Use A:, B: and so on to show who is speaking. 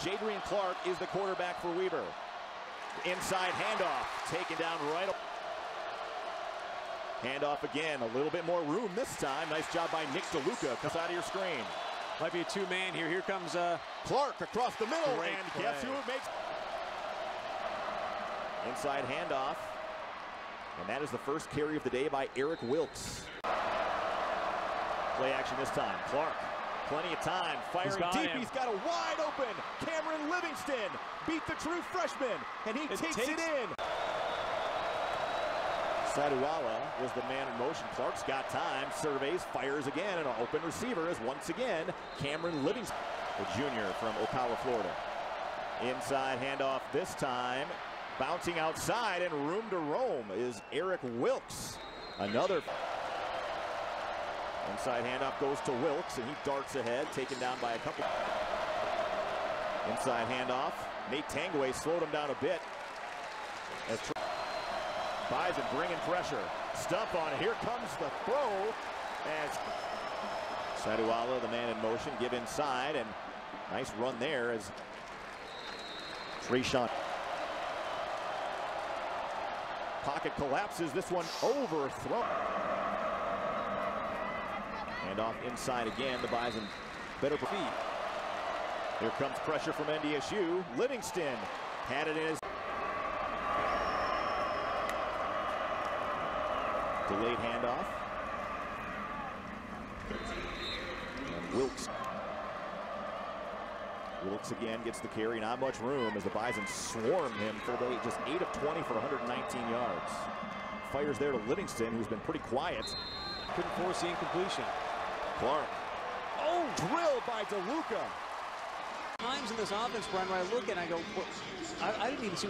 A: Jadrian Clark is the quarterback for Weber. Inside handoff, taken down right. Handoff again, a little bit more room this time. Nice job by Nick DeLuca. Comes out of your screen.
B: Might be a two-man here. Here comes uh,
A: Clark across the middle,
B: Great
A: and
B: play.
A: guess who it makes? Inside handoff, and that is the first carry of the day by Eric Wilkes. Play action this time. Clark, plenty of time, firing
B: got
A: deep.
B: him.
A: He's got a wide open. Cameron Livingston beat the true freshman, and he
B: It
A: takes,
B: takes-
A: it in. Saduala was the man in motion. Clark's got time, surveys, fires again, and an open receiver is once again Cameron Livingston, the junior from Ocala, Florida. Inside handoff this time, bouncing outside and room to roam is Eric Wilkes. Another inside handoff goes to Wilkes, and he darts ahead, taken down by a couple. Inside handoff, Nate Tangway slowed him down a bit. As Bison bringing pressure. Stuff on it. Here comes the throw. As Saduala, the man in motion, give inside. And nice run there as Trayshawn. Pocket collapses. This one overthrown. And off inside again. The Bison better feet. Here comes pressure from NDSU. Livingston had it in his Delayed handoff. And Wilkes. Wilkes again gets the carry. Not much room as the Bison swarm him for the just 8 of 20 for 119 yards. Fires there to Livingston, who's been pretty quiet.
B: couldn't force the incompletion.
A: Clark. Oh, drill by DeLuca.
B: Times in this offense, Brian, where I look and I go. I, I didn't even see.